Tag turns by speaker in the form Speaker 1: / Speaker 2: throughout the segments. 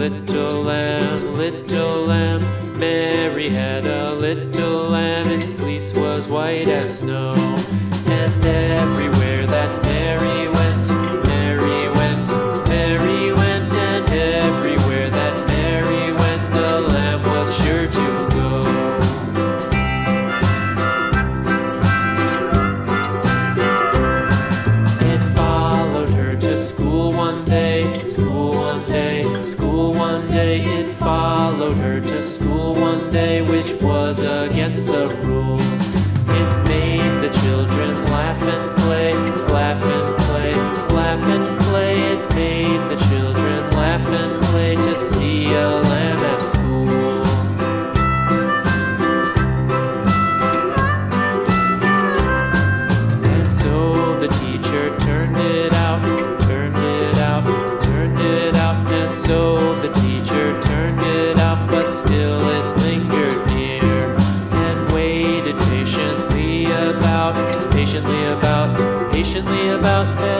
Speaker 1: little and little out there.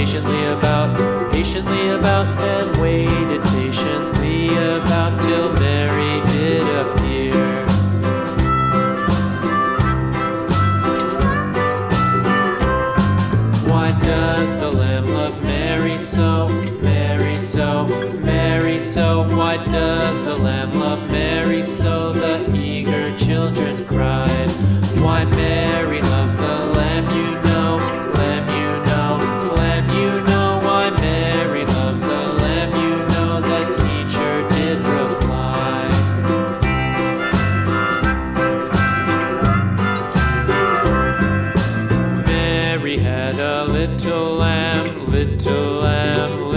Speaker 1: patiently about, patiently about, and waited patiently about till Mary did appear. Why does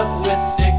Speaker 1: with sticks.